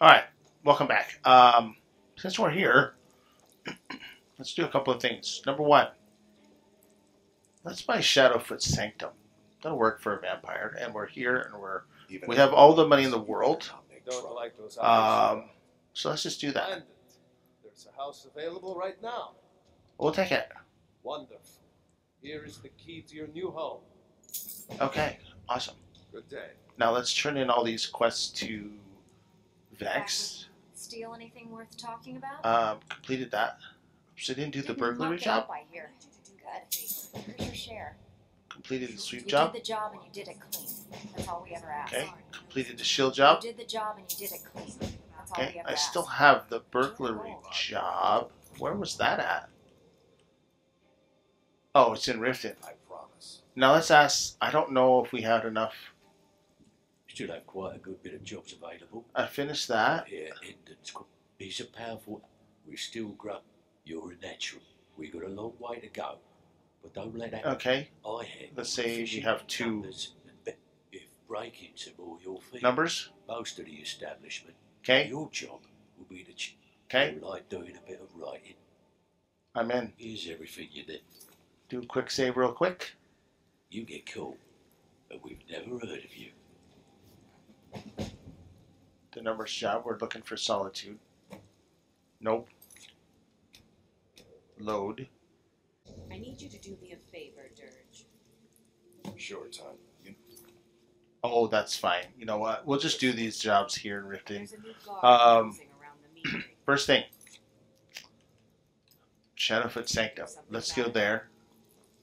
All right, welcome back. Um, since we're here, let's do a couple of things. Number one, let's buy Shadowfoot Sanctum. That'll work for a vampire, and we're here, and we're Even we have all the money in the world. Don't like those eyes. Um, so let's just do that. Find. There's a house available right now. We'll take it. Wonderful. Here is the key to your new home. Okay, awesome. Good day. Now let's turn in all these quests to Vex. Steal anything worth talking about? Um, completed that. So I didn't do the burglary job. up, I hear. Good. Here's your share. Completed the sweep you job. did the job and you did it clean. That's all we ever ask. Okay. Completed the shield job. You did the job and you did it clean. That's all we Okay. ever I ask. still have the burglary job. Where was that at? Oh, it's in Riften. I promise. Now let's ask. I don't know if we had enough. Still have quite a good bit of jobs available. I finished that. Here, Hendon's got a powerful. We're still grub. You're a natural. We got a long way to go. But don't let that Okay. I handle Let's say you have two numbers If break-ins are more your thing, Numbers. most of the establishment, Okay. your job will be to ch- Okay. like doing a bit of writing. I'm in. Here's everything you need. Do a quick save real quick. You get caught, but we've never heard of you. The numbers job. We're looking for solitude. Nope. Load. I need you to do me a favor, Dirge. Sure, Todd. You, Oh, that's fine. You know what? We'll just do these jobs here in Riften. There's a new guard Um, cruising around the meeting. First thing. Shadowfoot Sanctum. Let's go there.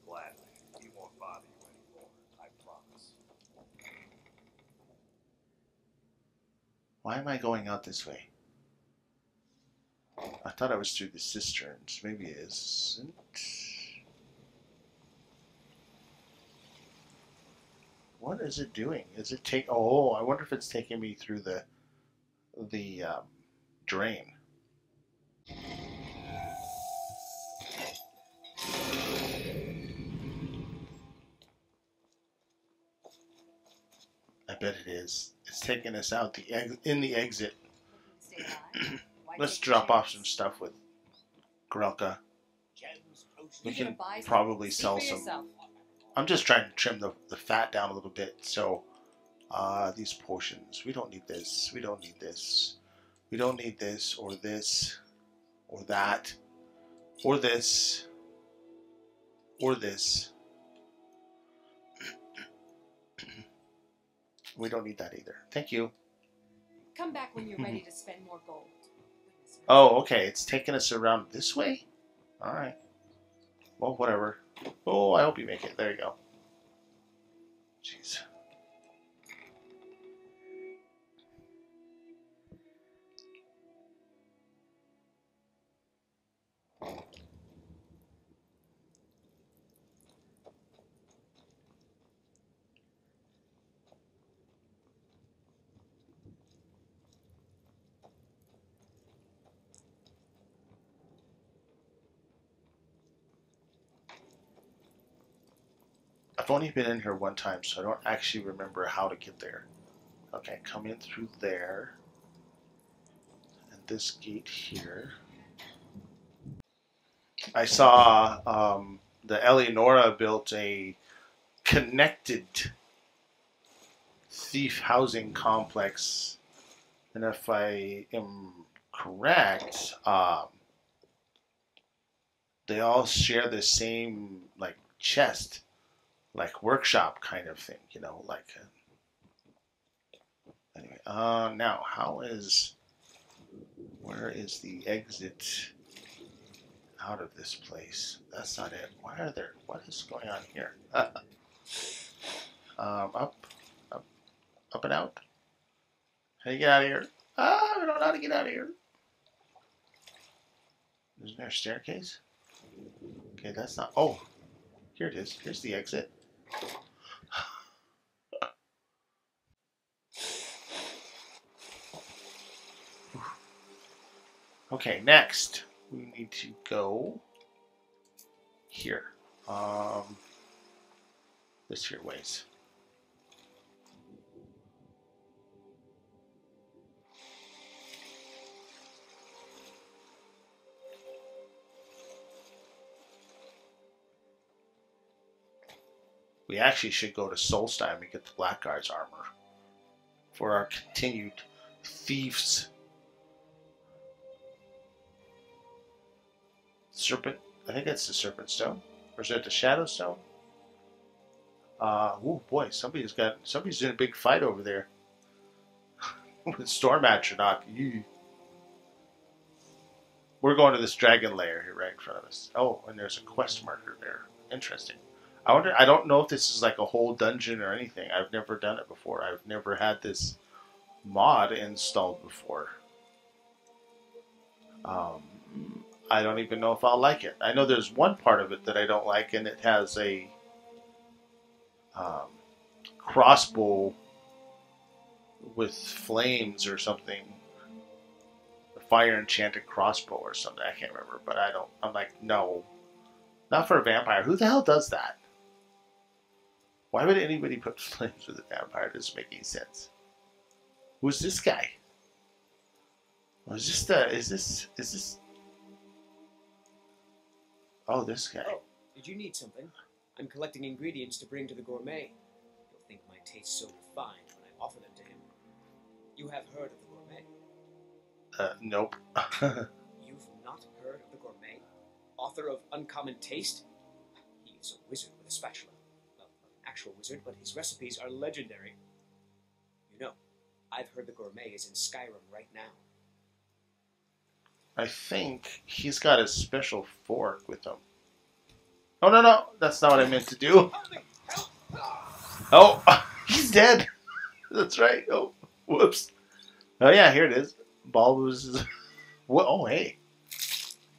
gladly. He won't bother you anymore. I promise. Why am I going out this way? I thought I was through the cisterns. Maybe it isn't. What is it doing? Is it take? Oh, I wonder if it's taking me through the the um, drain. I bet it is. It's taking us out the ex- in the exit. Stay alive. Why Let's drop off some stuff with Grelka. We can probably sell some. I'm just trying to trim the, the fat down a little bit. So, uh, these potions. We don't need this. We don't need this. We don't need this or this or that or this or this. We don't need that either. Thank you. Come back when you're ready to spend more gold. Oh, okay. It's taking us around this way? Alright. Well, whatever. Oh, I hope you make it. There you go. Jeez. Only been in here one time, so I don't actually remember how to get there. Okay, come in through there. And this gate here. I saw um, the Elianora built a connected thief housing complex. And if I am correct, um, they all share the same like chest like workshop kind of thing, you know, like. Uh, anyway, uh, now how is where is the exit out of this place? That's not it. Why are there? What is going on here? um, up, up, up and out. How do you get out of here? Ah, I don't know how to get out of here. Isn't there a staircase? Okay, that's not. Oh, here it is. Here's the exit. Okay, next we need to go here. Um, this here ways. We actually should go to Solstheim and get the Blackguard's armor for our continued thieves. Serpent, I think that's the Serpent Stone, or is that the Shadow Stone? Uh, oh boy, somebody's got somebody's in a big fight over there with Storm Atronach. We're going to this dragon lair here right in front of us. Oh, and there's a quest marker there. Interesting. I wonder. I don't know if this is like a whole dungeon or anything. I've never done it before. I've never had this mod installed before. Um, I don't even know if I'll like it. I know there's one part of it that I don't like, and it has a um, crossbow with flames or something. A fire enchanted crossbow or something. I can't remember, but I don't. I'm like, no, not for a vampire. Who the hell does that? Why would anybody put flames with a vampire? It doesn't make any sense. Who's this guy? Oh, is this the? Is this? Is this? Oh, this guy. Oh, did you need something? I'm collecting ingredients to bring to the gourmet. He'll think my taste so refined when I offer them to him. You have heard of the gourmet? Uh, nope. You've not heard of the gourmet? Author of Uncommon Taste? He is a wizard with a spatula. Actual wizard, but his recipes are legendary. You know, I've heard the gourmet is in Skyrim right now. I think he's got a special fork with him. Oh no no, that's not what I meant to do. Oh, he's dead. That's right. Oh, whoops. Oh yeah, here it is. Bulbous. Wha- Oh hey.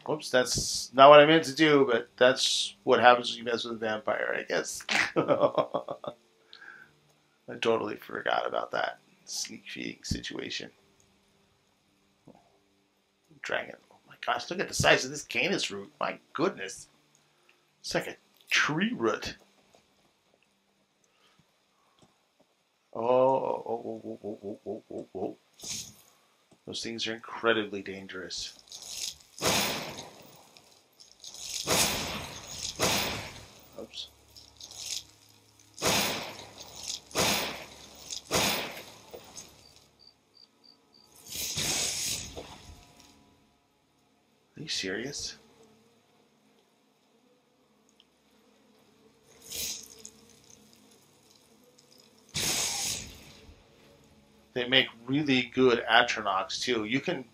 Oops, that's not what I meant to do, but that's what happens when you mess with a vampire, I guess. I totally forgot about that sneak feeding situation. Dragon. Oh my gosh, look at the size of this canis root. My goodness. It's like a tree root. Oh, oh, oh, oh, oh, oh, oh, oh. oh, oh. Those things are incredibly dangerous. Really good Atronachs too. You can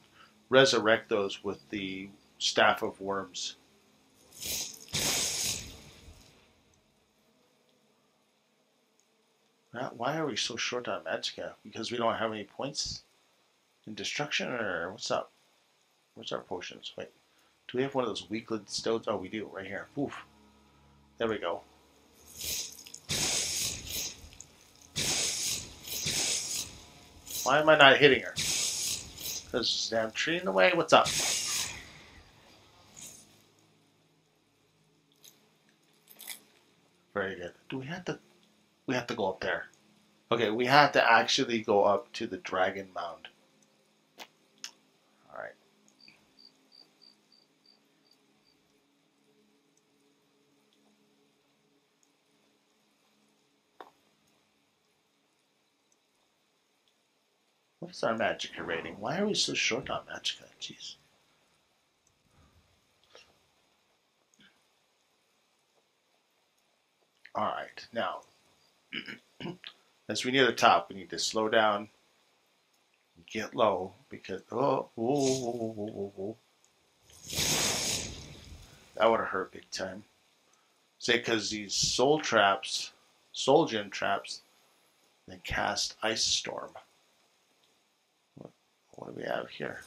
resurrect those with the Staff of Worms. Why are we so short on Magicka? Because we don't have any points in destruction, or what's up? Where's our potions? Wait, do we have one of those weakling stones? Oh, we do, right here. Oof. There we go. Why am I not hitting her? Because damn tree in the way? What's up? Very good. Do we have to... We have to go up there. Okay, we have to actually go up to the dragon mound. Alright. What's our Magicka rating? Why are we so short on Magicka? Jeez. Alright, now, as we near the top, we need to slow down, get low, because, oh, whoa, whoa, whoa, whoa, whoa, whoa. That would have hurt big time. Say, because these soul traps, soul gem traps, they cast Ice Storm. What, do we have here?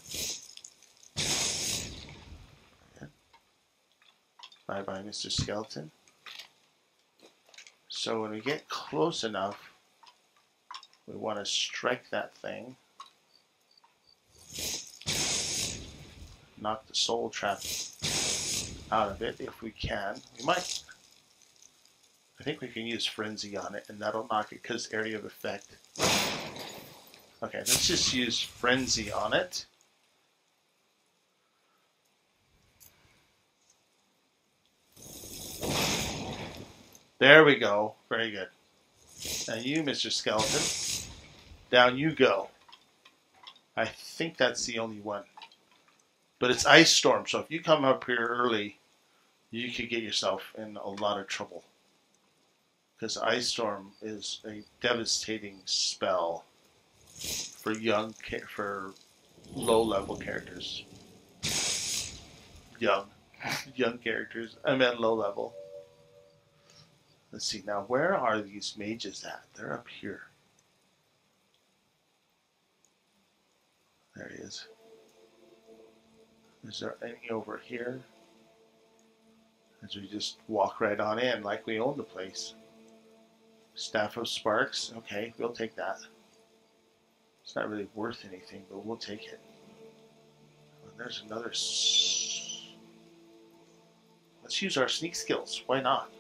Bye bye, Mr. Skeleton. So when we get close enough, we want to strike that thing. Knock the soul trap out of it if we can. We might. I think we can use frenzy on it, and that'll knock it because area of effect. Okay, let's just use frenzy on it. There we go. Very good. Now you, Mr. Skeleton. Down you go. I think that's the only one. But it's Ice Storm, so if you come up here early, you could get yourself in a lot of trouble. Because Ice Storm is a devastating spell for young, for low level characters. Young. young characters. I meant low level. Let's see, now where are these mages at? They're up here. There he is. Is there any over here? As we just walk right on in like we own the place. Staff of Sparks. Okay, we'll take that. It's not really worth anything, but we'll take it. And there's another. Let's use our sneak skills. Why not?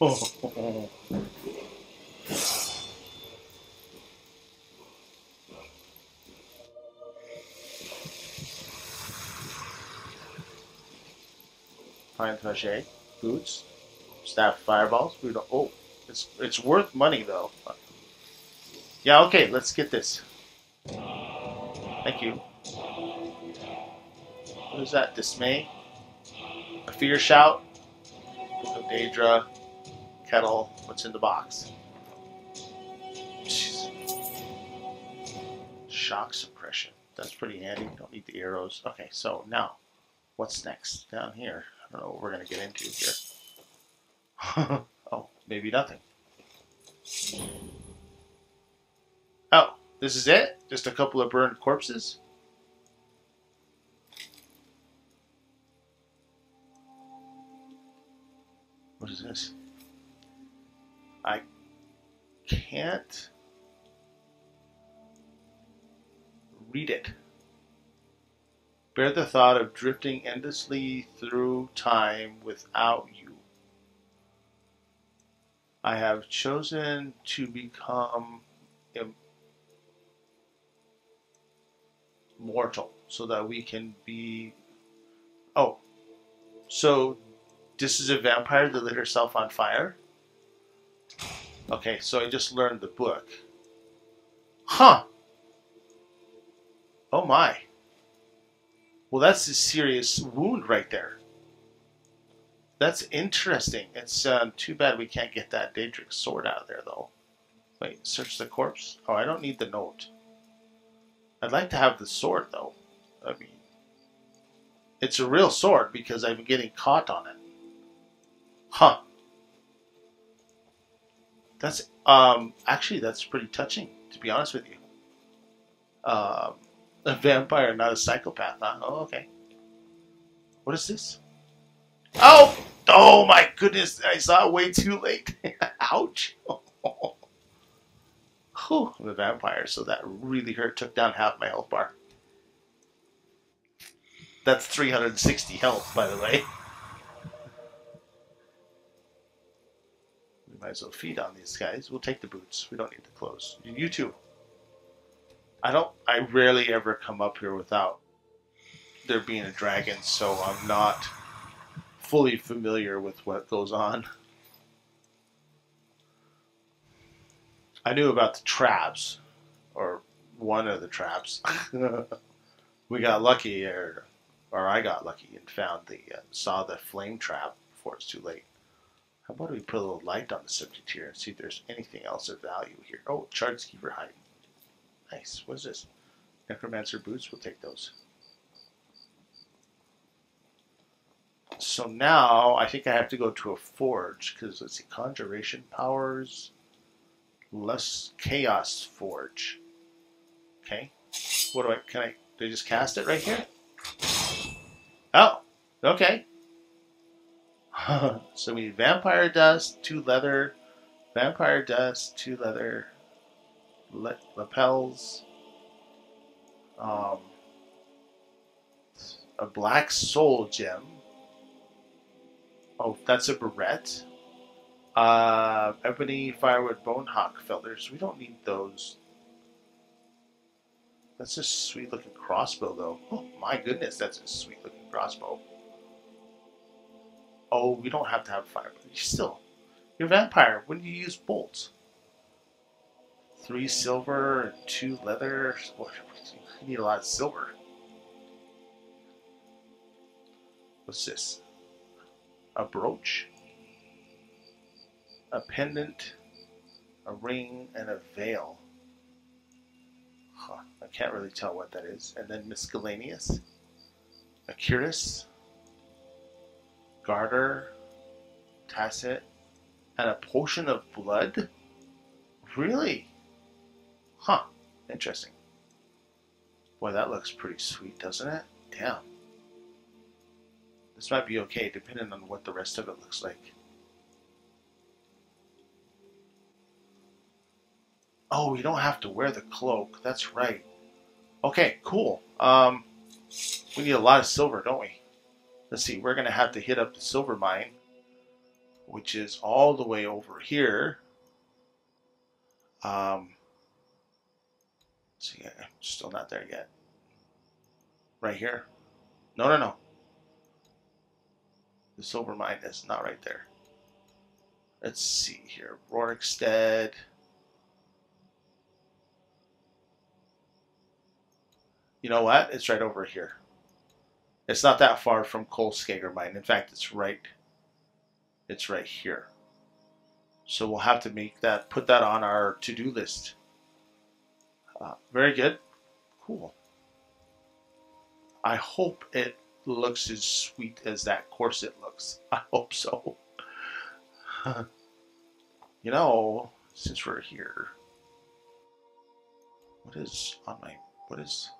Oh. Fauché, boots, staff fireballs. We don't. Oh, it's it's worth money though. Yeah. Okay. Let's get this. Thank you. What is that? Dismay. A fear shout. Book of Daedra. Kettle. What's in the box? Jeez. Shock suppression. That's pretty handy. Don't need the arrows. Okay, so now, what's next? Down here. I don't know what we're going to get into here. oh, maybe nothing. Oh, this is it? Just a couple of burned corpses? What is this? I can't read it. Bear the thought of drifting endlessly through time without you. I have chosen to become immortal so that we can be. Oh, so this is a vampire that lit herself on fire? Okay, so I just learned the book. Huh. Oh my. Well, that's a serious wound right there. That's interesting. It's um, too bad we can't get that Daedric sword out of there, though. Wait, search the corpse? Oh, I don't need the note. I'd like to have the sword, though. I mean, it's a real sword because I'm getting caught on it. Huh. That's um actually that's pretty touching, to be honest with you. Um, a vampire, not a psychopath. Huh? Oh, okay. What is this? Oh, oh my goodness! I saw it way too late. Ouch! Whew, I'm a vampire, so that really hurt. Took down half my health bar. That's 360 health, by the way. We might as well feed on these guys. We'll take the boots. We don't need the clothes. You too. I don't. I rarely ever come up here without there being a dragon, so I'm not fully familiar with what goes on. I knew about the traps, or one of the traps. we got lucky, or or I got lucky and found the uh, saw the flame trap before it's too late. How about we put a little light on the subject here and see if there's anything else of value here? Oh, charge keeper hide. Nice. What is this? Necromancer boots. We'll take those. So now I think I have to go to a forge because let's see, conjuration powers, less chaos forge. Okay. What do I? Can I? Do I just cast it right here? Oh. Okay. so we need vampire dust, two leather, vampire dust, two leather, le- lapels, um, a black soul gem. Oh, that's a barrette. Uh, ebony, firewood, bone hawk feathers. We don't need those. That's a sweet looking crossbow, though. Oh my goodness, that's a sweet looking crossbow. Oh, we don't have to have fire. But still, you're a vampire. When do you use bolts? Three silver, two leather. You need a lot of silver. What's this? A brooch, a pendant, a ring, and a veil. Huh, I can't really tell what that is. And then miscellaneous, a cuirass, garter, tacit, and a potion of blood? Really? Huh, interesting. Boy, that looks pretty sweet, doesn't it? Damn. This might be okay, depending on what the rest of it looks like. Oh, you don't have to wear the cloak. That's right. Okay, cool. Um, we need a lot of silver, don't we? Let's see. We're gonna have to hit up the silver mine, which is all the way over here. Um, still not there yet. Right here. No, no, no. The silver mine is not right there. Let's see here. Rorikstead. You know what? It's right over here. It's not that far from Kolskeggr mine. In fact, it's right. It's right here. So we'll have to make that, put that on our to-do list. Uh, very good. Cool. I hope it looks as sweet as that corset looks. I hope so. you know, since we're here, what is on my, what is,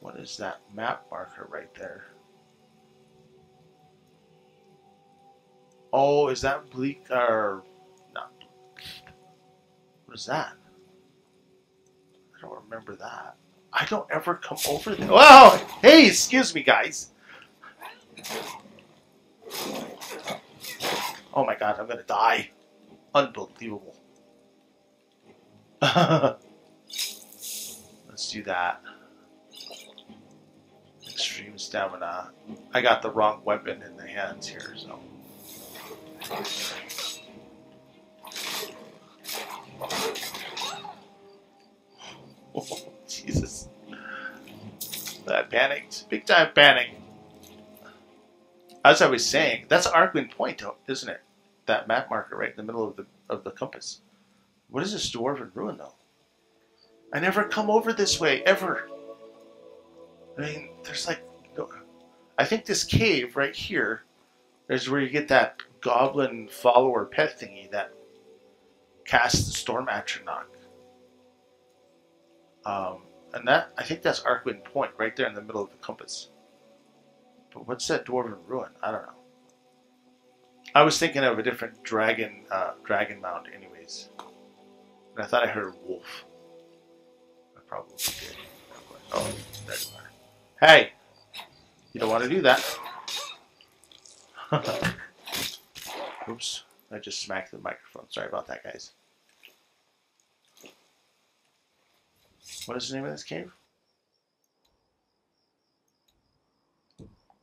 what is that map marker right there? Oh, is that bleak or not? What is that? I don't remember that. I don't ever come over there. Wow! Hey, excuse me, guys. Oh my god, I'm gonna die. Unbelievable. Let's do that. Extreme stamina. I got the wrong weapon in the hands here, so. Oh, Jesus. I panicked. Big time panic. As I was saying, that's Arcwind Point, isn't it? That map marker right in the middle of the of the compass. What is this dwarven ruin, though? I never come over this way ever. I mean, there's like, I think this cave right here is where you get that goblin follower pet thingy that casts the storm atronach. Um, and that I think that's Arcwind Point right there in the middle of the compass. But what's that dwarven ruin? I don't know. I was thinking of a different dragon uh, dragon mound, anyways. And I thought I heard a wolf. I probably did. Oh, there's one. Hey, you don't want to do that. Oops, I just smacked the microphone. Sorry about that, guys. What is the name of this cave?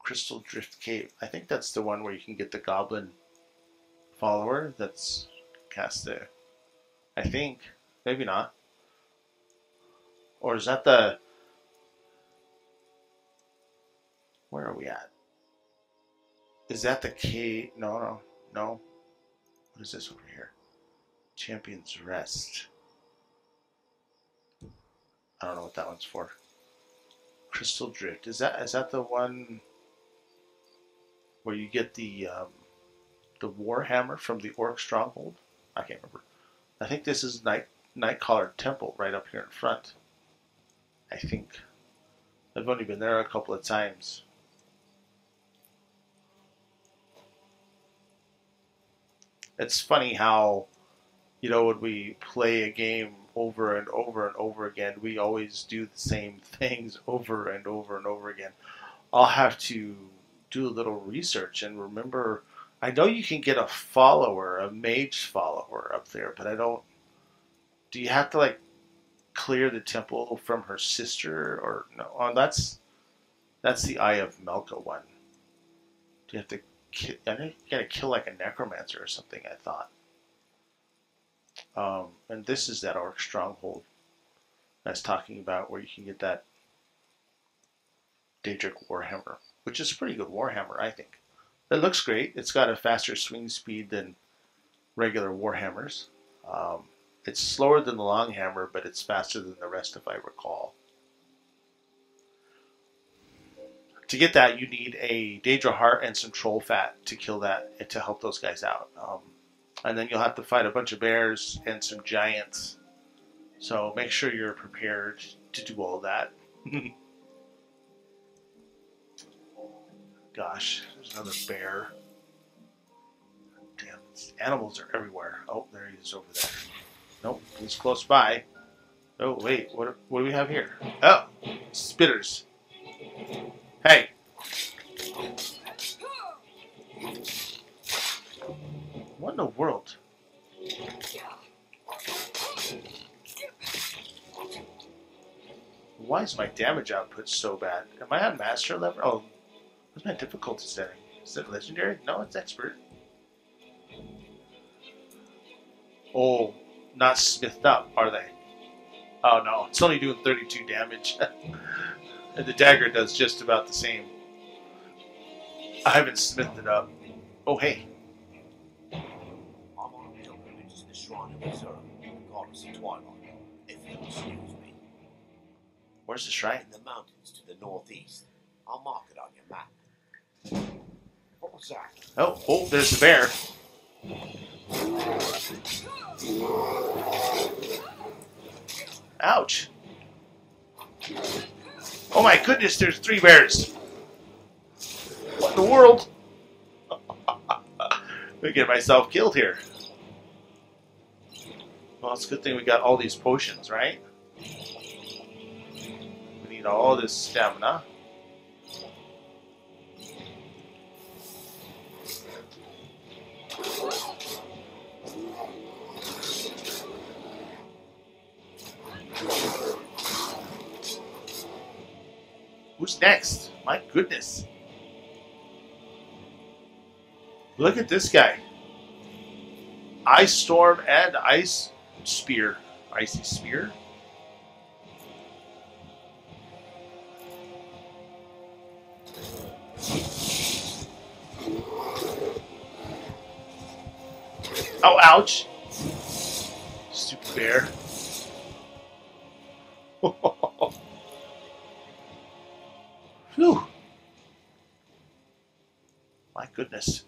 Crystaldrift Cave. I think that's the one where you can get the goblin follower that's cast there. I think. Maybe not. Or is that the. Where are we at? Is that the cave? No, no, no. What is this over here? Champion's Rest. I don't know what that one's for. Crystaldrift. Is that is that the one where you get the um, the Warhammer from the Orc Stronghold? I can't remember. I think this is Night Nightcaller Temple right up here in front. I think. I've only been there a couple of times. It's funny how, you know, when we play a game over and over and over again, we always do the same things over and over and over again. I'll have to do a little research and remember. I know you can get a follower, a mage follower up there, but I don't. Do you have to like clear the temple from her sister or no? Oh, that's that's the Eye of Melka one. Do you have to? Ki- I think you gotta kill like a necromancer or something. I thought. Um, and this is that orc stronghold that's talking about where you can get that Daedric Warhammer, which is a pretty good Warhammer, I think. It looks great. It's got a faster swing speed than regular Warhammers. Um, it's slower than the long hammer, but it's faster than the rest, if I recall. To get that, you need a Daedra heart and some troll fat to kill that to help those guys out. Um, and then you'll have to fight a bunch of bears and some giants. So make sure you're prepared to do all that. Gosh, there's another bear. Damn, animals are everywhere. Oh, there he is over there. Nope, he's close by. Oh, wait, what, what do we have here? Oh, spitters. Hey. What in the world? Why is my damage output so bad? Am I on master level? Oh, what's my difficulty setting? Is it legendary? No, it's expert. Oh, not smithed up, are they? Oh no, it's only doing 32 damage. and the dagger does just about the same. I haven't smithed it up. Oh hey, I'm on a pilgrimage to the shrine of Azura, the goddess of twilight. If you'll excuse me. where's the shrine? In the mountains to the northeast. I'll mark it on your map. What was that? Oh, oh, there's the bear. Ouch. Oh my goodness, there's three bears. What in the world? I get myself killed here. Well, it's a good thing we got all these potions, right? We need all this stamina. Who's next? My goodness. Look at this guy. Ice Storm and Ice Spear. Icy Spear? Oh, ouch. Stupid bear. Whew. My goodness.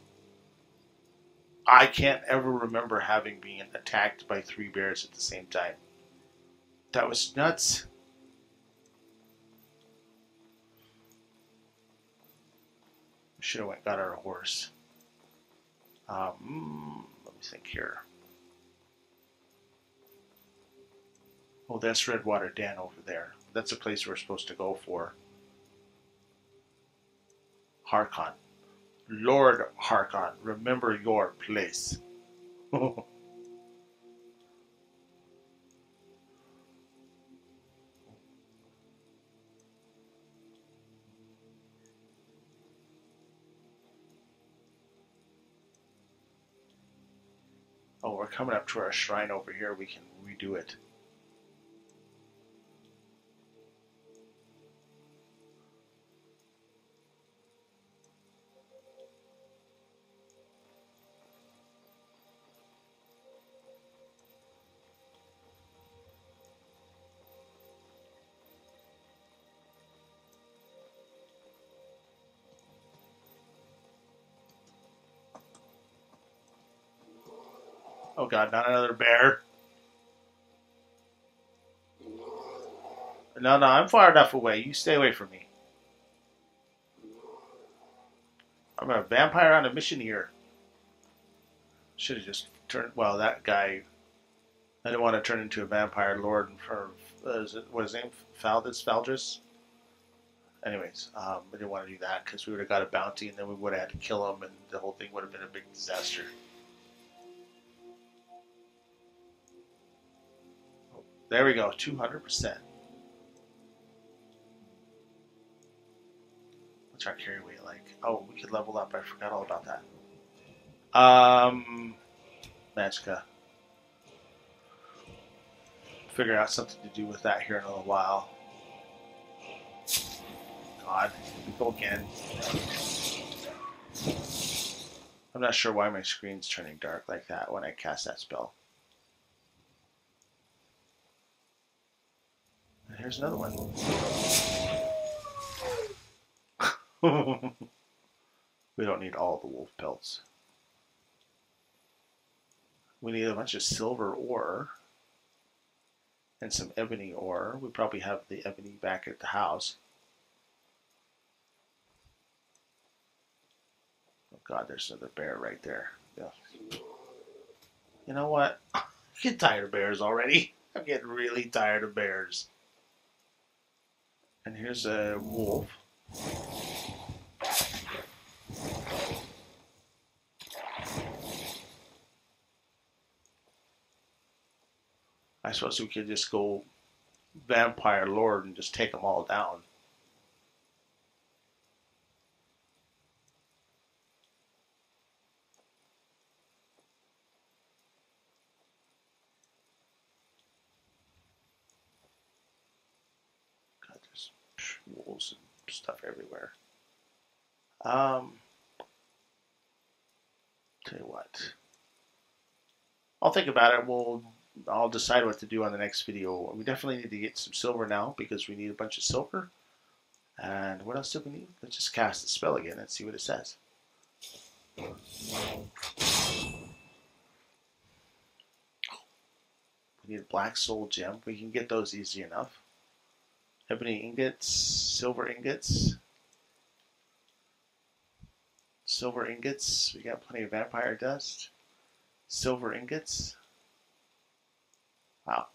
I can't ever remember having been attacked by three bears at the same time. That was nuts. Should have went got our horse. Um, let me think here. Oh, that's Redwater Den over there. That's a place we're supposed to go for. Harkon. Lord Harkon, remember your place. oh, we're coming up to our shrine over here. We can redo it. Oh god, not another bear. No, no, I'm far enough away. You stay away from me. I'm a vampire on a mission here. Should have just turned. Well, that guy. I didn't want to turn into a vampire lord front. Uh, is it, what is his name? Faldis? Faldris? anyways, um, we didn't want to do that because we would have got a bounty and then we would have had to kill him and the whole thing would have been a big disaster. There we go, 200%. What's our carry weight like? Oh, we could level up. I forgot all about that. Um, Magicka. Figure out something to do with that here in a little while. God, go again. I'm not sure why my screen's turning dark like that when I cast that spell. And here's another one. we don't need all the wolf pelts. We need a bunch of silver ore and some ebony ore. We probably have the ebony back at the house. Oh god, there's another bear right there. Yeah. You know what? I'm getting tired of bears already. I'm getting really tired of bears. And here's a wolf. I suppose we could just go vampire lord and just take them all down. God, there's wolves and stuff everywhere. Um, tell you what, I'll think about it. We'll I'll decide what to do on the next video. We definitely need to get some silver now because we need a bunch of silver. And what else do we need? Let's just cast the spell again and see what it says. We need a black soul gem. We can get those easy enough. Ebony ingots, silver ingots. Silver ingots. We got plenty of vampire dust. Silver ingots. Wow.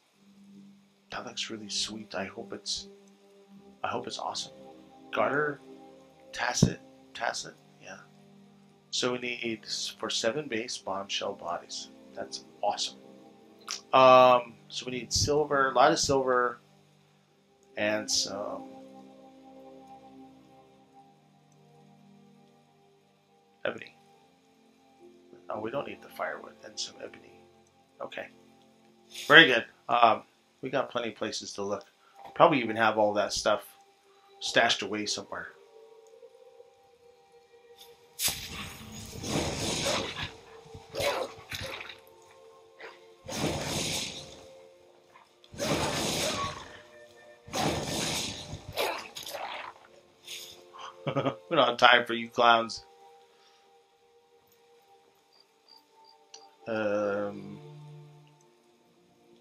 That looks really sweet. I hope it's I hope it's awesome. Garter Tacet Tacet, yeah. So we need for seven base bombshell bodies. That's awesome. Um so we need silver, a lot of silver and some ebony. Oh, we don't need the firewood and some ebony. Okay. Very good. Um, we got plenty of places to look. Probably even have all that stuff stashed away somewhere. Don't time for you clowns. Um,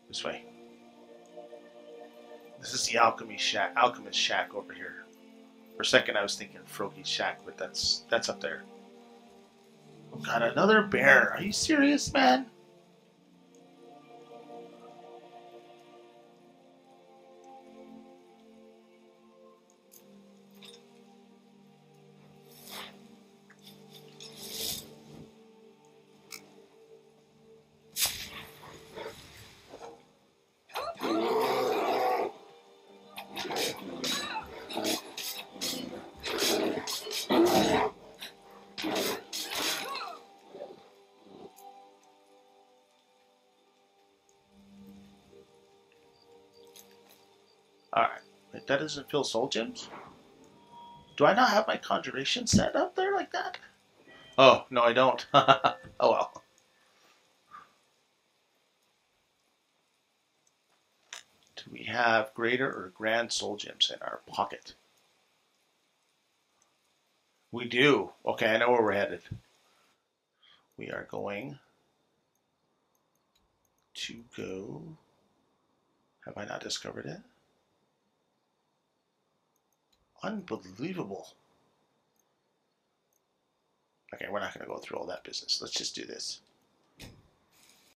this way. This is the alchemy shack, alchemist shack over here. For a second, I was thinking Frogy's shack, but that's that's up there. Oh God, another bear! Are you serious, man? Alright. That doesn't fill soul gems? Do I not have my conjuration set up there like that? Oh, no, I don't. oh well. Do we have greater or grand soul gems in our pocket? We do. Okay, I know where we're headed. We are going to go. Have I not discovered it? Unbelievable. Okay, we're not going to go through all that business. Let's just do this.